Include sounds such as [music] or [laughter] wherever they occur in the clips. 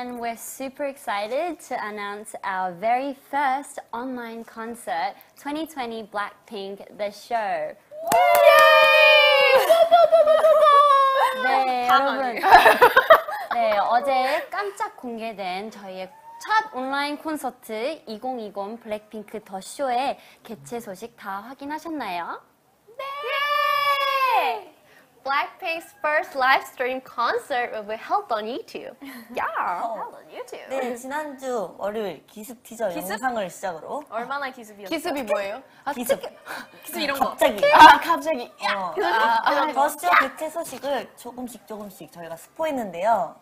everyone, we're super excited to announce our very first online concert, 2020 Blackpink The Show. 네, 여러분. 네, 어제 깜짝 공개된 저희의 첫 온라인 콘서트 2020 블랙핑크 더 쇼의 개최 소식 다 확인하셨나요? Blackpink's first live stream concert will be held on YouTube. [laughs] Yeah, held on YouTube. 네, 지난주 월요일 기습 티저 영상을 시작으로 얼마나 기습이었어요? 기습이 뭐예요? 기습 [gasps] 기습 이런 거. 갑자기 아 갑자기. 어, 더쇼 개최 소식을 조금씩 조금씩 저희가 스포했는데요.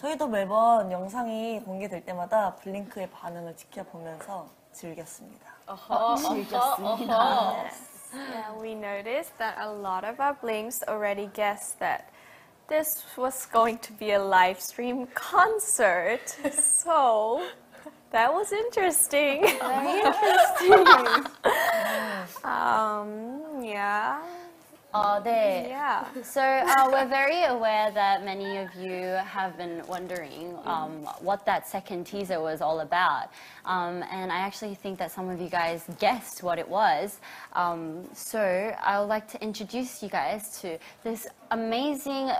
저희도 매번 영상이 공개될 때마다 블링크의 반응을 지켜보면서 즐겼습니다. 즐겼습니다. Yeah, we noticed that a lot of our blinks already guessed that this was going to be a live stream concert. [laughs] so that was interesting. Very interesting. [laughs] um, yeah. Are there. Yeah. So uh, we're very aware that many of you have been wondering mm-hmm. um, what that second teaser was all about. Um, and I actually think that some of you guys guessed what it was. Um, so I would like to introduce you guys to this amazing, uh,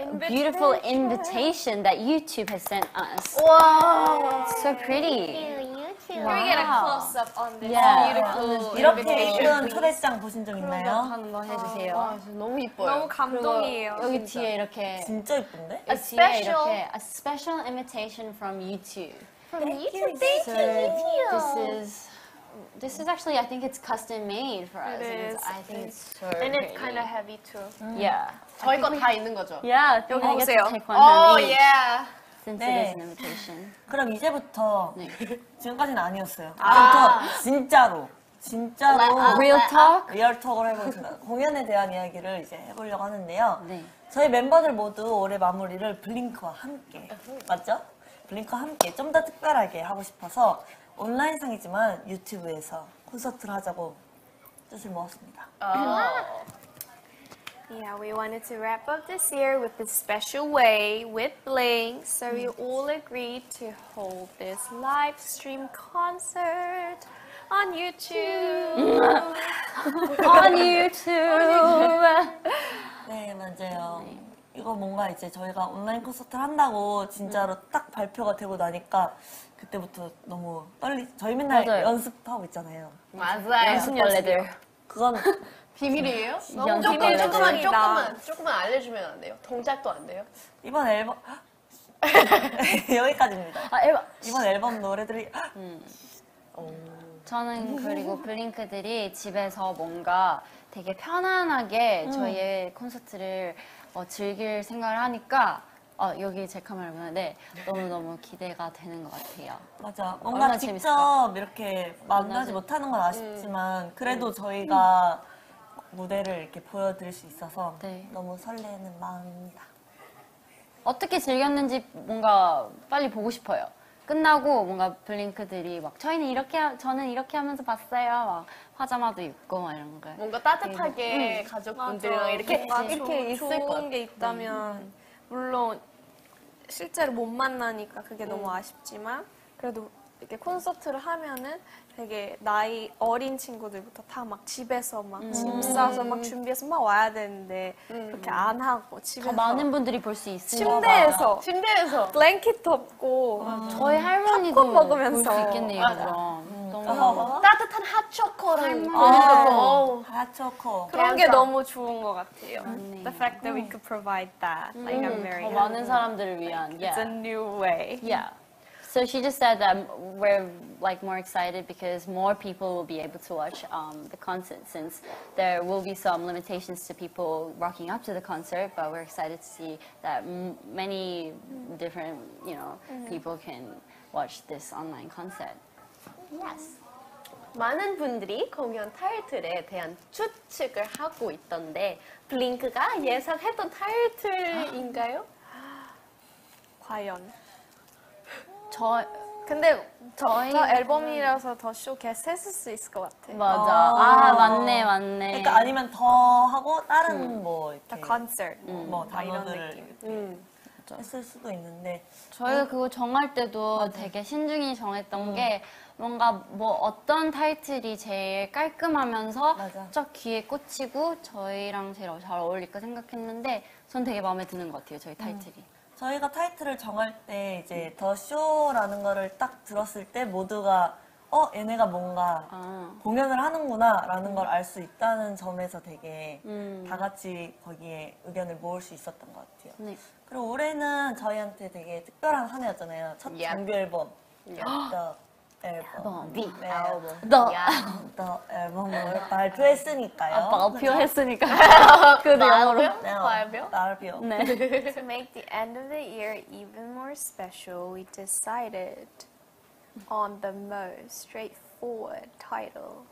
invitation. beautiful invitation that YouTube has sent us. Whoa! So pretty Can we get a close up on this Yeah. beautiful 이렇게 invitation? 예쁜 초대장 보신 적 있나요? 한번 해주세요. 아, 진짜 너무 이뻐요. 너무 감동이에요. 여기 뒤에 이렇게 진짜 예쁜데? a special- special a special invitation from YouTube. From YouTube. So this is this is actually I think it's custom made for us. It and it's- is. I think it's so And it's pretty. kind of heavy too. yeah. 저희 거 다 있는 거죠? Yeah, I think I get 보세요. to take one 오 from each 예. Since 네. it is an invitation. 그럼 이제부터 네. [laughs] 지금까지는 아니었어요. 이제부터 진짜로 진짜로 Real talk. 리얼톡을 해보겠습니다. 공연에 대한 이야기를 이제 해보려고 하는데요. 네. 저희 멤버들 모두 올해 마무리를 블링크와 함께 맞죠? 블링크와 함께 좀 더 특별하게 하고 싶어서 온라인상이지만 유튜브에서 콘서트를 하자고 뜻을 모았습니다. Yeah, we wanted to wrap up this year with this special way with Blink. So we all agreed to hold this live stream concert on YouTube. On YouTube. 네, 맞아요. 이거 뭔가 이제 저희가 온라인 콘서트를 한다고 진짜로 딱 발표가 되고 나니까 그때부터 너무 떨리, 저희 맨날 맞아요. 연습하고 있잖아요. 맞아요. 연습벌레들. 그건 비밀이에요? 조금 연습벌레들. 조금만 조금만 조금만 알려주면 안 돼요? 동작도 안 돼요? 이번 앨범, [laughs] 여기까지입니다. 아, 앨범. 이번 앨범 노래들이 저는 그리고 블링크들이 집에서 뭔가 되게 편안하게 저희의 콘서트를 어, 즐길 생각을 하니까 어, 여기 제 카메라 보는데 너무너무 기대가 되는 것 같아요. 맞아. 뭔가 얼마나 직접 재밌을까? 이렇게 만나지- 못하는 건 아쉽지만 그래도 저희가 무대를 이렇게 보여드릴 수 있어서 네. 너무 설레는 마음입니다. 어떻게 즐겼는지 뭔가 빨리 보고 싶어요. 끝나고 뭔가 블링크들이 막 저희는 이렇게 하- 저는 이렇게 하면서 봤어요. 막 파자마도 입고 막 이런 거. 뭔가 따뜻하게 가족분들이랑 이렇게 뭔가 이렇게 좋- 있을 것 좋은 같아요. 게 있다면 물론 실제로 못 만나니까 그게 너무 아쉽지만 그래도 이렇게 콘서트를 하면은 되게 나이 어린 친구들부터 다 막 집에서 막짐 싸서 막 준비해서 막 와야 되는데 그렇게 안 하고 집에서 더 많은 분들이 볼 수 있으니까. 침대에서 침대에서 블랭킷 덮고 저희 할머니도 팝콘 먹으면서. 볼수 있겠네요. 그럼. 너무 따뜻한 핫초코를 아. 먹으면서 하초코. 그런 게 너무 좋은 것 같아요. 맞네. The fact that we could provide that, like I'm very 더 happy. 많은 사람들을 위한. It's a Yeah. new way. Yeah. So she just said that we're like more excited because more people will be able to watch um, the concert since there will be some limitations to people rocking up to the concert, but we're excited to see that m- many different, you know, people can watch this online concert. Yes. 많은 분들이 공연 타이틀에 대한 추측을 하고 있던데 블링크가 예상했던 타이틀인가요? [gasps] 과연. 저 근데 저, 저희- 저 앨범이라서 더쇼 게스트 했을 수 있을 것 같아. 맞아. 아. 아, 맞네, 맞네. 그러니까 아니면 더 하고 다른 뭐 이렇게 콘서트. 뭐막 이런 단어들을 느낌. 음. 했을 수도 있는데 저희가 그거 정할 때도 되게 신중히 정했던 게 뭔가 뭐 어떤 타이틀이 제일 깔끔하면서 맞아. 쫙 귀에 꽂히고 저희랑 제일 잘 어울릴까 생각했는데 전 되게 마음에 드는 것 같아요, 저희 타이틀이. 저희가 타이틀을 정할 때 이제 더 쇼라는 거를 딱 들었을 때 모두가 어 얘네가 뭔가 아. 공연을 하는구나라는 걸 알 수 있다는 점에서 되게 음. 다 같이 거기에 의견을 모을 수 있었던 것 같아요. 네. 그리고 올해는 저희한테 되게 특별한 한 해였잖아요. 첫 Yep. 정규 앨범, [gasps] 앨범, The 네. 너 The 앨범을 발표했으니까요. 아빠 어필했으니까. [laughs] 그도 아, 영어로. 네, 발표? 발표. 네. To make the end of the year even more special, we decided on the most straightforward title,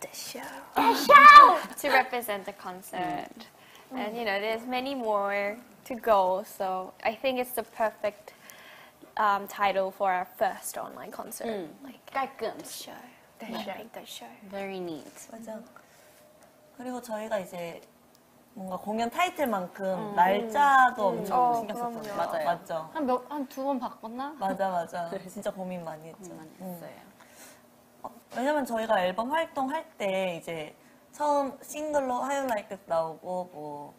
The Show. The Show! [laughs] to represent the concert. And you know, there's many more to go, so I think it's the perfect um, title for our first online concert. Like, 깔끔. The Show. The Show. The Show. Very neat. 맞아. 그리고 저희가 이제 뭔가 공연 타이틀만큼 날짜도 엄청 어, 신경 썼잖아요. 그럼요. 맞아요. 맞죠. 한 몇, 한 두 번 바꿨나? 맞아, 맞아. [laughs] 진짜 고민 많이 했죠. 많이 음. 했어요. 어, 왜냐면 저희가 앨범 활동할 때 이제 처음 싱글로 하유 라이크 나오고 뭐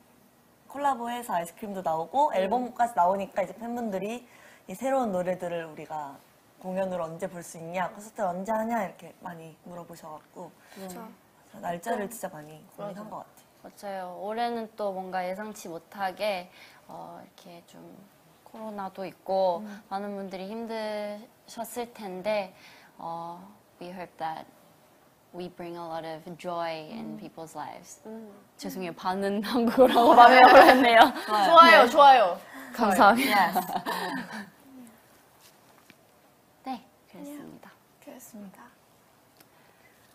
콜라보해서 아이스크림도 나오고 앨범까지 나오니까 이제 팬분들이 이 새로운 노래들을 우리가 공연으로 언제 볼 수 있냐, 콘서트 언제 하냐 이렇게 많이 물어보셔갖고 그렇죠. 날짜를 진짜 많이 고민한 것 같아요. 맞아요. 올해는 또 뭔가 예상치 못하게 어, 이렇게 좀 코로나도 있고 많은 분들이 힘드셨을 텐데 어, we hope that we bring a lot of joy in people's lives. 죄송해요. 반은 한국어라고 [laughs] 마음에 걸렸네요. 좋아요, 좋아요. 감사합니다. 네, 그렇습니다. 그렇습니다.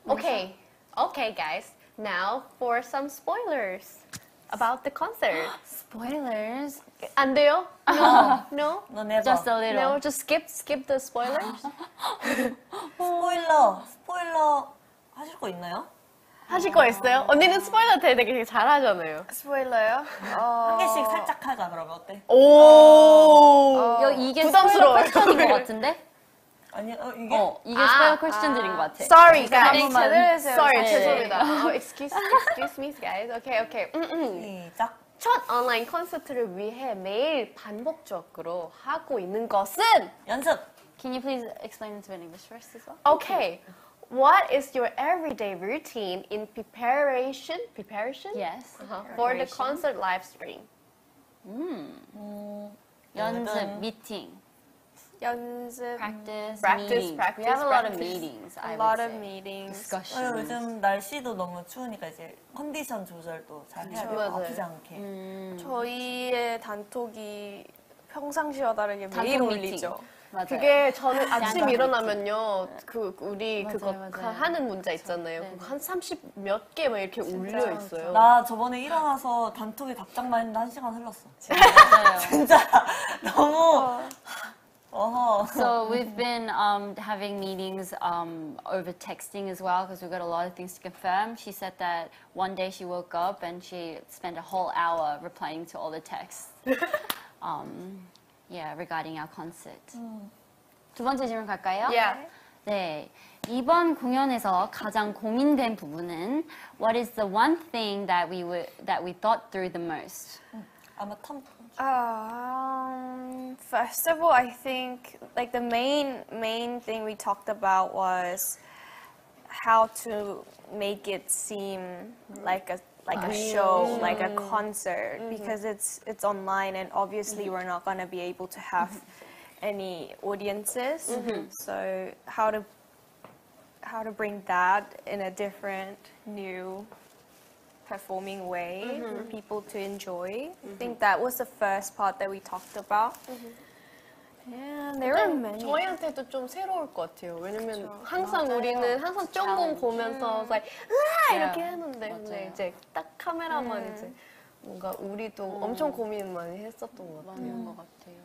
Okay, okay, guys. Now for some spoilers about the concert. Spoilers. 안 돼요? No, no, 너 never. Just a little. no. Just skip, skip the spoilers. 스포일러, 스포일러 하실 거 있나요? 하실 거 있어요? 언니는 스포일러 되게, 되게 잘하잖아요. 스포일러요? 어, 한 개씩 살짝 하자 그러면 어때? 오. 여, 이게 부담스러워요. 스포일러 퀘스천인 것 같은데? 아니 어, 이게 어, 이게 아, 스포일러 퀘스천들인 것 같아. Sorry, guys. 한번만 제대로 해주세요. Sorry, 네. 죄송합니다. 어, excuse, excuse me, guys. Okay, okay. 음, 음. 시작. 첫 온라인 콘서트를 위해 매일 반복적으로 하고 있는 것은 연습. Can you please explain it in English first as well? Okay. What is your everyday routine in preparation? Preparation? Yes. Uh-huh. For the concert live stream. 연습, 연습. meeting, 연습, practice, Practice, meetings. practice, We have a lot of practice. meetings. I a would lot of say. meetings. Discussions. 요즘 날씨도 너무 추우니까 이제 컨디션 조절도 잘 해야 돼요. 맞아요. 아프지 않게. 음, 저희의 단톡이 평상시와 다르게 매일 단톡 올리죠. 미팅. 맞아요. 그게 저는 [laughs] 아침 약간 일어나면요, 그 우리 맞아요, 그거 맞아요. 하는 문자 있잖아요. 네. 그거 한 30 몇 개 막 이렇게 올려 있어요. 나 저번에 일어나서 단톡에 답장만 했는데 한 시간 흘렀어. 맞아요. [laughs] 진짜 너무 어 허. So we've been um, having meetings um, over texting as well because we've got a lot of things to confirm. She said that one day she woke up and she spent a whole hour replying to all the texts. [laughs] um, yeah, regarding our concert. 두 번째 질문 갈까요? Yeah. 네. 이번 공연에서 가장 고민된 부분은 What is the one thing that we would, that we thought through the most? Um, first of all, I think like the main main thing we talked about was how to make it seem like a like a show, like a concert, mm -hmm. because it's it's online, and obviously mm -hmm. we're not gonna be able to have any audiences. -hmm. So how to how to bring that in a different, new performing way for people to enjoy. I think that was the first part that we talked about. And there were many. 저희한테도 좀 새로울 것 같아요. 왜냐면 그렇죠. 항상 맞아요. 우리는 항상 쫑공 보면서 like, 으아 이렇게 Yeah. 했는데 근데. 이제 딱 카메라만 이제 뭔가 우리도 엄청 고민 많이 했었던 것 같아요. 맞는 것 같아요.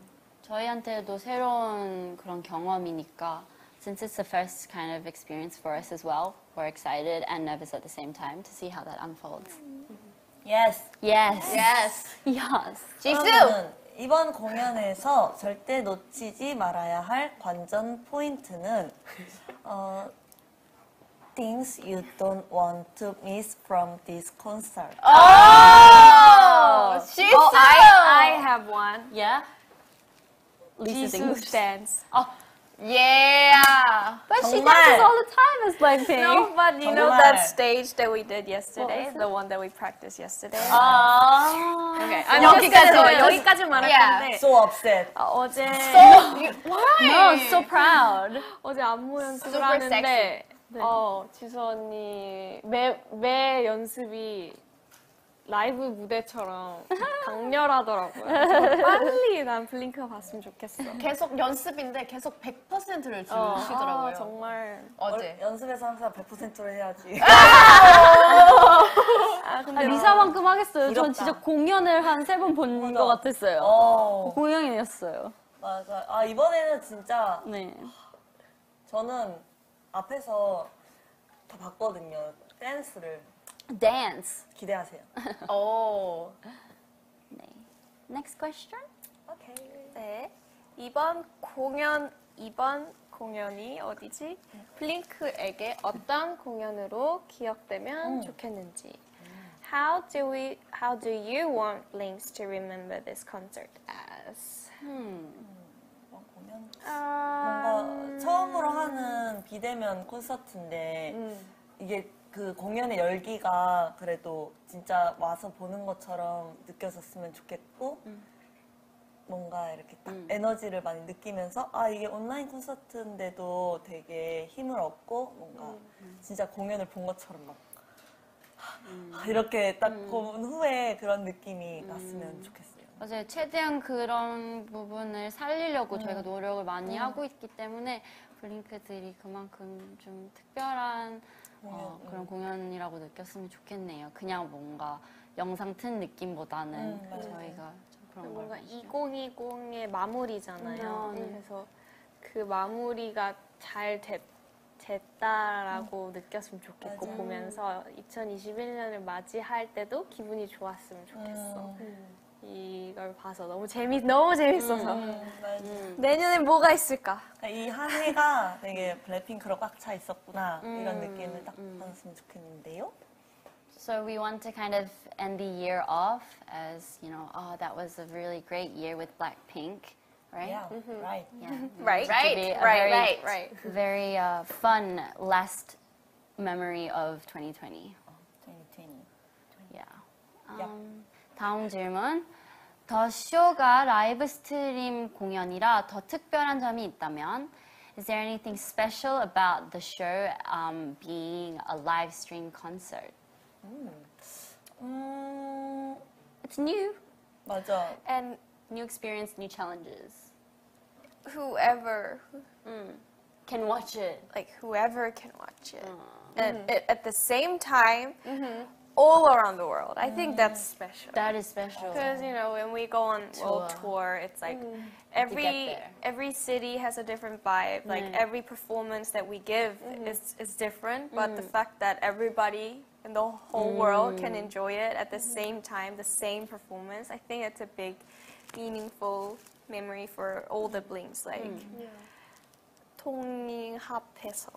저희한테도 새로운 그런 경험이니까 since it's the first kind of experience for us as well, we're excited and nervous at the same time to see how that unfolds. Yes. Yes. Yes. [laughs] Yes. 그러면은 이번 공연에서 절대 놓치지 말아야 할 관전 포인트는 어, things you don't want to miss from this concert. Oh, she's Oh, I, I have one. Yeah. Lisa Jesus sings. dance. Yeah. But she 정말. dances all the time as Blackpink. No, but you know 정말. that stage that we did yesterday, What was the one that we practiced yesterday. Oh. Okay, I'm 여기까지, just gonna- 여기- 여기까지 말할 Yeah. 건데 So upset. 아, 어제 No, so proud. 어제 안무 연습을 Super 하는데 어 지수 언니 매, 매 연습이 라이브 무대처럼 강렬하더라고요. 그래서 빨리 난 블링크 봤으면 좋겠어. 계속 연습인데 계속 100%를 어, 주시더라고요. 아, 정말. 어제. 연습에서 항상 100%로 해야지. [laughs] 아 근데 아, 리사만큼 하겠어요. 전 이렇다. 진짜 공연을 한 세 번 본 맞아. 것 같았어요. 어, 공연이었어요. 맞아. 아, 이번에는 진짜 네. 저는 앞에서 다 봤거든요. 댄스를. Dance. 기대하세요. [laughs] 오. 네. Next question. 오케이. 네 이번 공연 이번 공연이 어디지? 블링크에게 어떤 공연으로 기억되면 좋겠는지. How do we How do you want Blinks to remember this concert as? 어, 공연. 아, 뭔가 처음으로 하는 비대면 콘서트인데 음. 이게 그 공연의 열기가 그래도 진짜 와서 보는 것처럼 느껴졌으면 좋겠고 뭔가 이렇게 딱 에너지를 많이 느끼면서 아 이게 온라인 콘서트인데도 되게 힘을 얻고 뭔가 진짜 공연을 본 것처럼 막 하, 이렇게 딱 본 후에 그런 느낌이 났으면 좋겠어요. 맞아요. 최대한 그런 부분을 살리려고 저희가 노력을 많이 하고 있기 때문에 블링크들이 그만큼 좀 특별한 어, 공연, 그런 공연이라고 느꼈으면 좋겠네요. 그냥 뭔가 영상 튼 느낌보다는 음. 저희가 좀 그런 걸 뭔가 많이 2020의 마무리잖아요. 음, 네. 그래서 그 마무리가 잘 됐, 됐다라고 느꼈으면 좋겠고 맞아. 보면서 2021년을 맞이할 때도 기분이 좋았으면 좋겠어. 음. 이걸 봐서 너무 재미 너무 재밌어서 음, 맞아. 내년에 뭐가 있을까? 이 한 해가 되게 블랙핑크로 꽉 차 있었구나 이런 음, 느낌을 딱 받았으면 좋겠는데요. So we want to kind of end the year off as, you know, oh, that was a really great year with Blackpink, right? Yeah, right. Yeah. Right, To be a right, very, right. right. Very uh, fun last memory of 2020. 2020. Yeah. Yeah. Um, 다음 질문. 더 쇼가 라이브 스트림 공연이라 더 특별한 점이 있다면 Is there anything special about the show um, being a live stream concert? 음, It's new. 맞아. And New experience, new challenges. whoever Can watch it. like whoever can watch it. And it, at the same time all around the world. I think that's special. That is special. Because you know when we go on world Tour. tour, it's like get every there. every city has a different vibe. Like 네. every performance that we give is is different. But the fact that everybody in the whole world can enjoy it at the same time, the same performance, I think it's a big, meaningful memory for all the blinks. Like 통합해서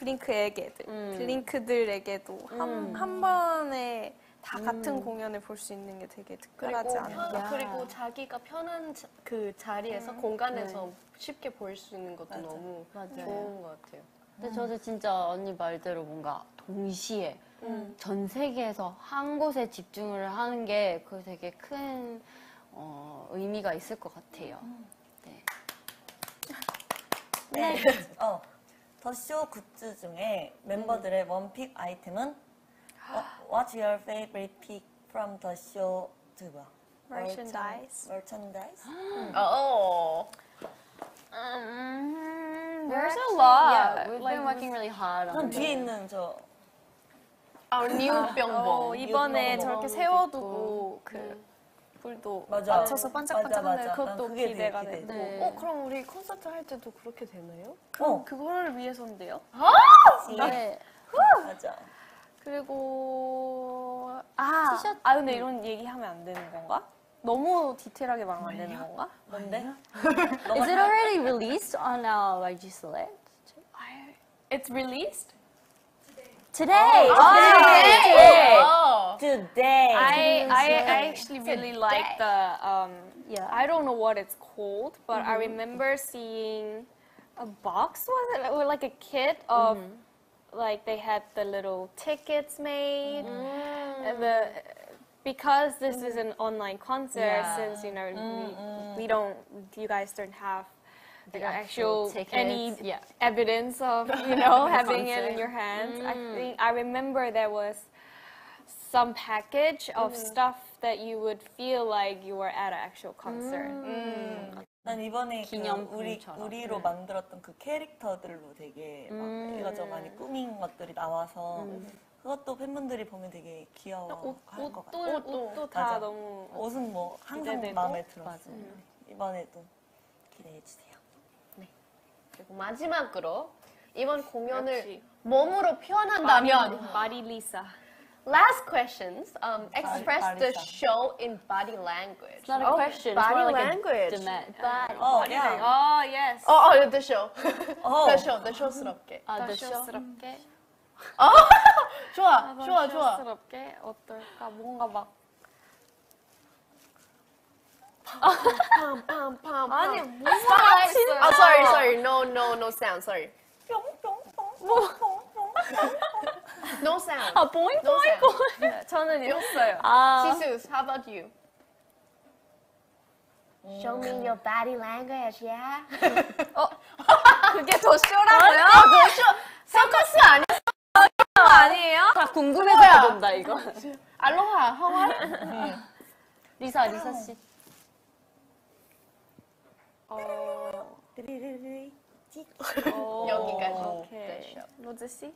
블링크에게도 블링크들에게도 한, 한 번에 다 같은 공연을 볼 수 있는 게 되게 특별하지 그리고, 않나. 편, 그리고 자기가 편한 자- 그 자리에서 공간에서 쉽게 볼 수 있는 것도 너무 맞아요. 좋은 것 같아요. 근데 저도 진짜 언니 말대로 뭔가 동시에 전 세계에서 한 곳에 집중을 하는 게 그 되게 큰 어, 의미가 있을 것 같아요. 네. 네. [laughs] 어, 더쇼 굿즈 중에 멤버들의 원픽 아이템은 어, What's your favorite pick from the show? 저 뭐야? Merchandise. Merchandise? Oh. Um, There's a lot. Yeah, we've Like, been working really hard on 그럼 it. 뒤에 있는 저 Our new 어, 병봉. 이번에 저렇게 세워두고 그 불, 콘서트도 맞아. 맞춰서 맞아, 반짝반짝한데 맞아. 난 그것도 그게 되게 기대가 기대돼. 되고. 네. 어, 그럼 우리 콘서트 할 때도 그렇게 되나요? 어, 그거를 위해서인데요. [laughs] 네. 맞아. 그리고 아, 티셔츠. 아 근데 이런 얘기 하면 안 되는 건가? 너무 디테일하게 말하면 안 되는 건가? 뭔데? Is it already released on uh, YG Select? It's released. Today. today. Oh. Today. I, I I actually really like the um Yeah. I don't know what it's called, but I mm-hmm. remember seeing a box was it or like a kit of mm-hmm. like they had the little tickets made and the because this is an online concert Yeah. since you know we, we don't you guys don't have The the actual actual any yeah. evidence of you know having it in your hands. I think I remember there was some package of stuff that you would feel like you were at an actual concert. 난 이번에 그 우리. 우리로 만들었던 그 캐릭터들로 되게 막 이것저것 많이 꾸민 것들이 나와서 그것도 팬분들이 보면 되게 귀여워 할 것 같아. 옷도 옷도 다 맞아. 너무 옷은 뭐 항상 기대되고. 마음에 들었어. 이번에도 기대해 주세요. 그리고 마지막으로 이번 공연을 역시. 몸으로 표현한다면 마리 리사. last questions um, express the Barisa. show in body language. It's not a question. It's body more like language. a demand. Body. 어, 야. Oh yes. 어, 어, the show. 어. the show, the show스럽게. Uh, the show. 쇼스럽게. 좋아, 좋아, 좋아. 쇼스럽게 어떨까? 뭔가 막 팜팜팜. 아니 뭔가 아, sorry, sorry. No, no, no sound. Sorry. No sound. 아, 보잉 No sound. 네, 저는 이랬어요. 아, Sisus, how about you? Show me your body language, yeah? 그게 더 쇼라고요? 너 쇼, 서커스 아니야? 아니에요? 다 궁금해서 본다 이거. 알로하, 하와이? 리사, 리사 씨. 어. 찌. 여기까지. 오케이. Show. 로제 씨?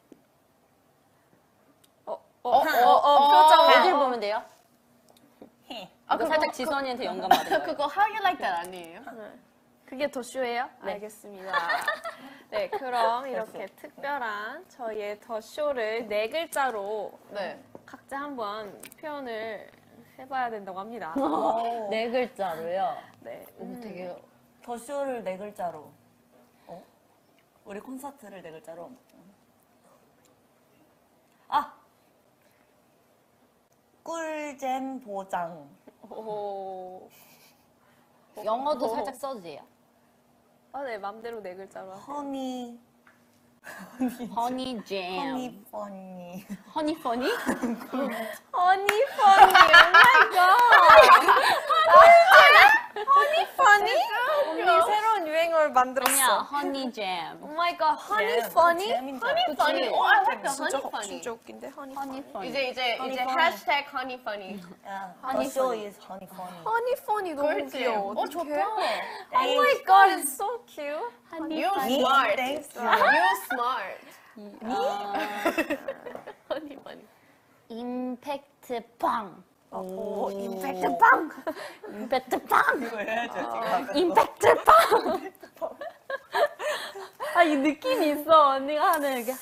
어, 어, 어, 어, 어, 표정. 애들 보면 돼요. 아, 이거 살짝 지수 언니한테 영감 받은 거예요. 그거 How You Like That 아니에요? 그게 더 쇼예요? 알겠습니다. 네, 그럼 [laughs] 이렇게 특별한 저희의 The Show를 네 글자로 네. 각자 한번 표현을 해봐야 된다고 합니다. [laughs] 네 글자로요. 네. 오, 되게 더 쇼를 네 글자로. 어? 우리 콘서트를 네 글자로. 아! 꿀잼 보장. 오. 영어도 살짝 써도 돼요. 아, 네, 맘대로 네 글자로 하세요. 허니, 허니 잼. 허니 퍼니. 허니 퍼니? [laughs] 허니 퍼니, 오 마이 갓. [laughs] 허니 퍼니? 우리 새로운 유행어를 만들었어. 허니 잼. 오 마이 갓, 허니 잼. 퍼니? 줄 Honey 알았어. Funny. Oh, I like the 진짜, Honey Funny. 진짜 웃긴데, 허니 허니 퍼니. 퍼니. 이제 이제 이제 Funny 해시태그 Honey Funny. 야, 허니 쇼 퍼니. is 허니 퍼니. 허니 퍼니 너무. 귀여워. 어, 좋다. Oh my god, it's so cute. You 니, smart. you. You smart. 아, Honey Funny. 임팩트 빵. 오, 임팩트 빵! 임팩트 빵. 이거 해야죠, 지금. 임팩트 빵. 아, 이 느낌이 있어. 언니가 하는 이게.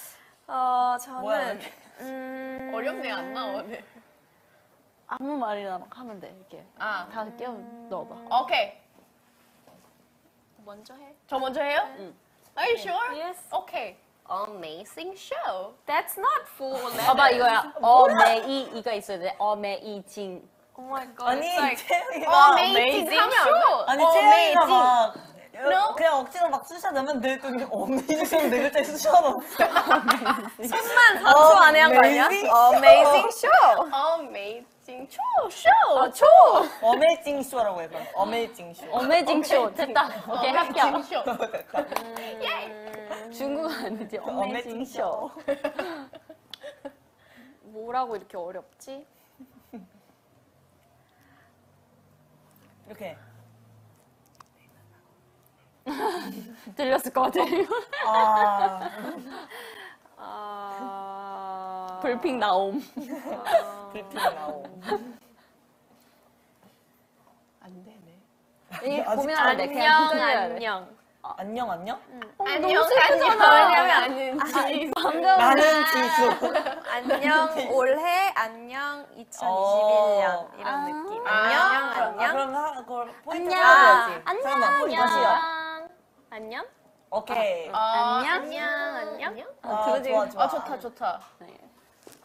어, 뭐야, 저는. 음, 어렵네 안 나오네. 아무 말이나 막 하면 돼. 이렇게. 아, 다 끼워 넣어봐. 오케이. 먼저 해. 저 먼저 해요? 응. Are you sure? Yes. Okay. Amazing show. That's not full. 봐봐, 이거야. [laughs] 어메이, 이가 있어야 돼. 어메이징. Oh my god, 아니, it's like. Amazing 하면 아니, 막. 여- 그냥 억지로 막 쑤셔 넣으면 돼. 또 그냥 어메이징 네 글자에 쑤셔 넣었어. 3만 4초 안에 한 거 아니야? Amazing show. Amazing show. 아, 초. 어메이징 쇼라고 해, 그럼. 어메이징 쇼. 어메이징 쇼. 됐다. 오케이, 합격. Amazing show. 됐다. 중국어 아니지. 어메이징 어메이징 쇼. 뭐라고 이렇게 어렵지? 이렇게. [laughs] 들렸을 것 같아. 아, 아. 불핑 나옴. [laughs] 불필 나오. 안 되네. 이 아직 고민하면 돼. 그냥 안녕, 돼. 안녕. 안녕 안녕? 안녕, 안녕. 왜냐면 아는 방금 나는 지수. 안녕, [laughs] 올해, 안녕, 2021년. 어. 이런 아. 느낌. 아. 안녕, 아, 안녕. 그럼 하, 그걸 포인트 안녕. 쌓아줘야지. 안녕. 잠깐만 포인트 다시요. 안녕. 안녕? 오케이. 안녕. 안녕, 안녕. 아? 좋아, 좋아. 아, 좋다, 좋다. 네.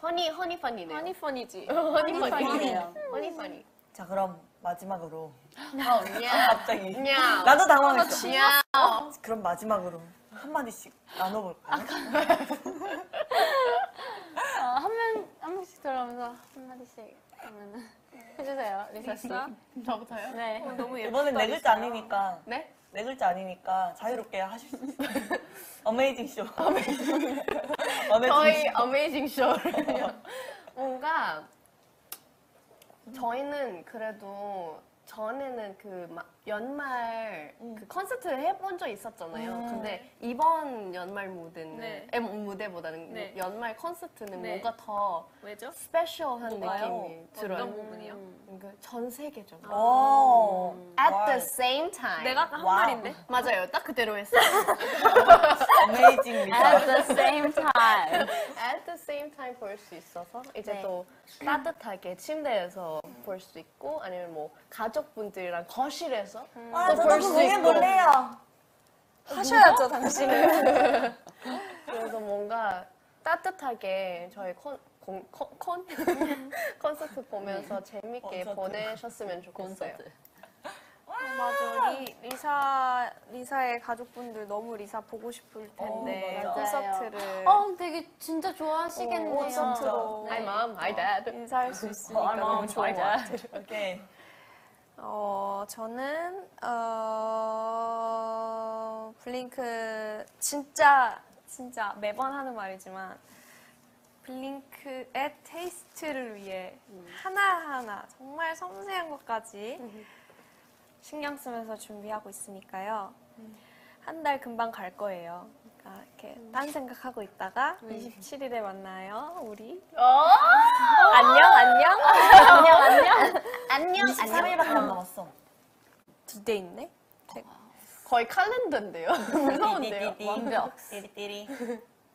허니, 허니 퍼니네. 허니펀이지. 허니 퍼니. 퍼니네요. 허니 퍼니. 자 그럼 마지막으로 어, 야. 갑자기 야. 나도 당황했어. 야. 그럼 마지막으로 한 마디씩 나눠볼까요? 어, 한명 한 명씩 들어오면서 한 마디씩 그러면은 [laughs] 해주세요, 리사 씨. 저부터요? 네. 너무 예쁘다. 이번엔 네 글자 아니니까 네? 네 글자 아니니까 자유롭게 하실 수 있어요. 어메이징 쇼. 어메이징 저희 쇼. 어메이징 쇼를요. 뭔가 저희는 그래도 전에는 그 막 연말 그 콘서트를 해본 적 있었잖아요. 음. 근데 이번 연말 무대는 네. 에, 무대보다는 네. 연말 콘서트는 네. 뭔가 더 왜죠? 스페셜한 뭐가요? 느낌이 들어요. 어떤 부분이요? 그러니까 전 세계적으로. 오. At 와우. the same time. 내가 아까 한 와우. 말인데? 맞아요. 딱 그대로 했어요. 리사. At the same time. At the same time 볼 수 있어서 이제 네. 또 따뜻하게 침대에서 볼 수 있고 아니면 뭐 가족분들이랑 거실에서 아, 또 저도 볼그수 공연 있고 볼래요. 하셔야죠, 당신은. [laughs] 그래서 뭔가 따뜻하게 저희 콘, 콘, 콘, [laughs] 콘? 콘서트 보면서 재밌게 콘서트. 보내셨으면 좋겠어요. 콘서트. 맞아. 리, 리사, 리사의 가족분들 너무 리사 보고 싶을 텐데. 어, 맞아요. 콘서트를. 어, 되게 진짜 좋아하시겠네요. 콘서트로 Hi mom, hi dad. 인사할 수 있으니까 어, 너무 너무 좋은 것 좋아. 같아요. 오케이. 어, 저는, 어, BLINK, 진짜, 진짜 매번 하는 말이지만, 블링크의 테이스트를 위해 하나하나, 정말 섬세한 것까지 신경 쓰면서 준비하고 있으니까요. 한 달 금방 갈 거예요. 그러니까 이렇게 딴 생각하고 있다가 27일에 만나요, 우리. 안녕, 안녕. [laughs] 안녕, 안녕. 안녕, 23일밖에 안 남았어. 두 대 있네? 거의 칼렌더인데요. [laughs] 무서운데요. 띠띠띠. 완벽. 띠리띠리.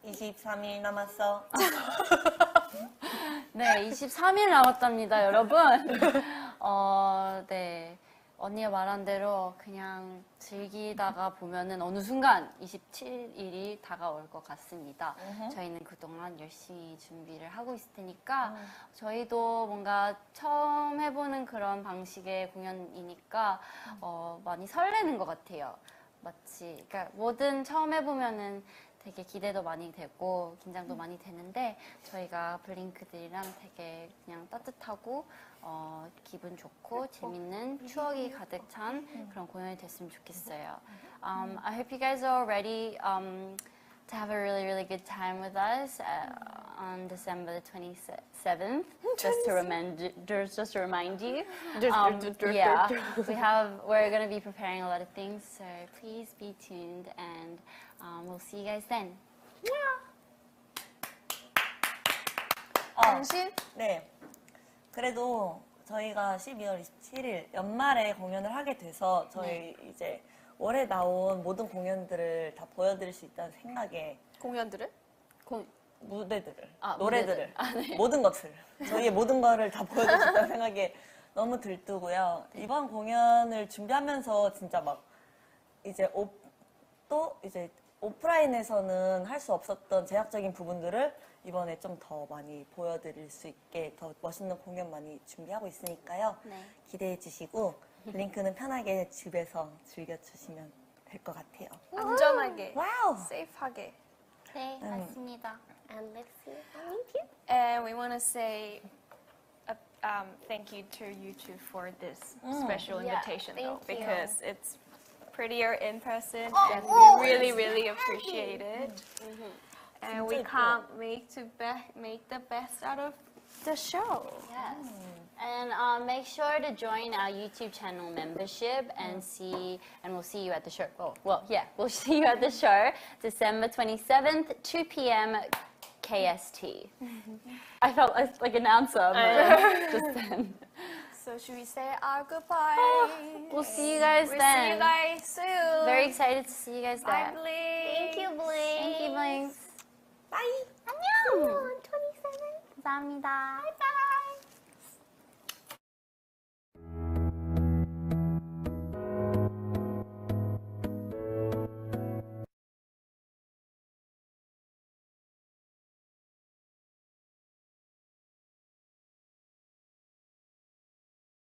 23일 남았어. [laughs] 네, 23일 남았답니다, 여러분. [laughs] 어, 네. 언니가 말한 대로 그냥 즐기다가 보면은 어느 순간 27일이 다가올 것 같습니다. 저희는 그동안 열심히 준비를 하고 있을 테니까 저희도 뭔가 처음 해보는 그런 방식의 공연이니까 어, 많이 설레는 것 같아요. 마치, 그러니까 뭐든 처음 해보면은 되게 기대도 많이 되고 긴장도 많이 되는데 저희가 블링크들이랑 되게 그냥 따뜻하고 어, 기분 좋고 재밌는 추억이 가득 찬 그런 공연이 됐으면 좋겠어요. Um, I hope you guys are ready um, to have a really really good time with us uh, on December the 27th. Just to remind, just just to remind you. [laughs] Um, yeah, we have we're gonna be preparing a lot of things, so please be tuned, and um, we'll see you guys then. 어, 당신? 네. 그래도 저희가 12월 27일 연말에 공연을 하게 돼서 저희 이제 올해 나온 모든 공연들을 다 보여드릴 수 있다는 생각에 공연들을? 무대들을, 아, 노래들을, 무대들. 모든 것을 저희의 모든 거를 다 보여드릴 수 있다는 생각에 너무 들뜨고요. 이번 공연을 준비하면서 진짜 막 이제 오, 또 이제 오프라인에서는 할 수 없었던 제약적인 부분들을 이번에 좀 더 많이 보여드릴 수 있게 더 멋있는 공연 많이 준비하고 있으니까요. 네. 기대해 주시고 링크는 편하게 집에서 즐겨주시면 될 것 같아요. 안전하게, 와우! 세이프하게. 네, 맞습니다. And let's see. Thank you. And we want to say a, um, thank you to you two for this special Yeah, invitation, though, thank you. because it's prettier in person, Oh, and oh, we really, really appreciate it. And we 진짜 can't make to be- make the best out of the show. Yes. And um, make sure to join our YouTube channel membership and see, and we'll see you at the show. Oh, well, yeah, we'll [laughs] see you at the show December 27th, 2 p.m. KST. [laughs] I felt like, like an announcer but [laughs] just then. So should we say our goodbye? We'll see you guys We'll then. see you guys soon. Very excited to see you guys Bye, there. Blink. Thank you, Bling. Thank you, Blinks. Bye. 안녕. On 27. 감사합니다.